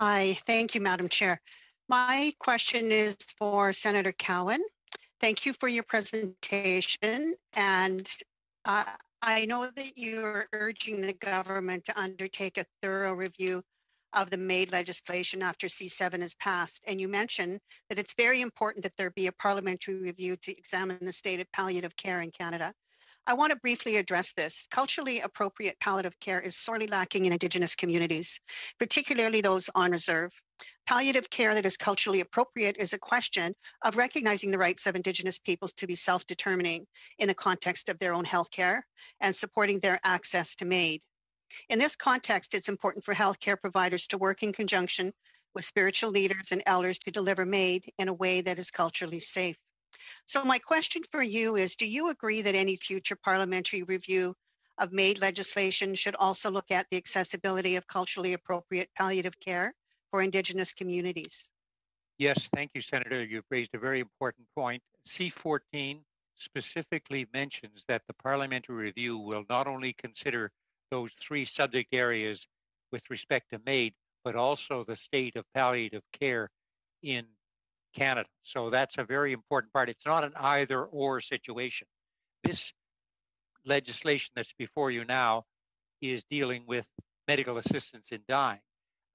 I thank you, Madam Chair. My question is for Senator Cowan. Thank you for your presentation. And uh, I know that you're urging the government to undertake a thorough review of the MAID legislation after C7 is passed. And you mentioned that it's very important that there be a parliamentary review to examine the state of palliative care in Canada. I want to briefly address this. Culturally appropriate palliative care is sorely lacking in Indigenous communities, particularly those on reserve. Palliative care that is culturally appropriate is a question of recognizing the rights of Indigenous peoples to be self determining in the context of their own health care and supporting their access to MAID. In this context, it's important for healthcare providers to work in conjunction with spiritual leaders and elders to deliver MAID in a way that is culturally safe. So, my question for you is Do you agree that any future parliamentary review of MAID legislation should also look at the accessibility of culturally appropriate palliative care for Indigenous communities? Yes, thank you, Senator. You've raised a very important point. C14 specifically mentions that the parliamentary review will not only consider those three subject areas with respect to MAID, but also the state of palliative care in Canada. So that's a very important part. It's not an either or situation. This legislation that's before you now is dealing with medical assistance in dying.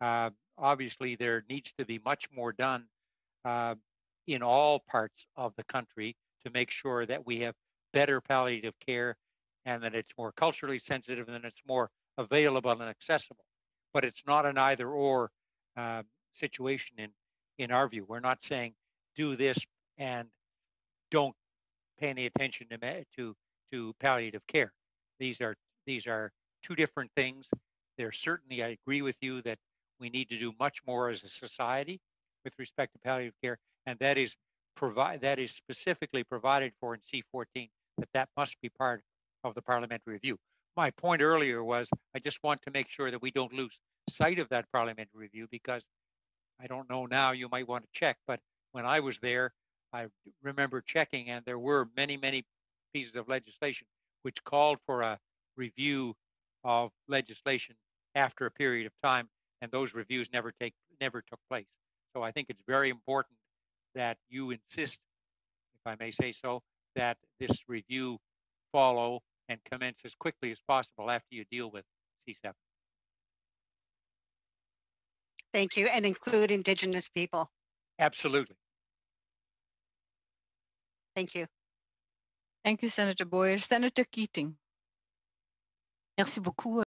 Uh, obviously, there needs to be much more done uh, in all parts of the country to make sure that we have better palliative care and that it's more culturally sensitive and that it's more available and accessible. But it's not an either or uh, situation in in our view. We're not saying do this and don't pay any attention to to to palliative care. These are these are two different things. There certainly I agree with you that we need to do much more as a society with respect to palliative care, and that is provide that is specifically provided for in C14 that that must be part of the parliamentary review. My point earlier was I just want to make sure that we don't lose sight of that parliamentary review because I don't know now, you might want to check, but when I was there, I remember checking and there were many, many pieces of legislation which called for a review of legislation after a period of time, and those reviews never take never took place. So I think it's very important that you insist, if I may say so, that this review follow and commence as quickly as possible after you deal with C7. Thank you, and include Indigenous people. Absolutely. Thank you. Thank you, Senator Boyer. Senator Keating. Merci beaucoup.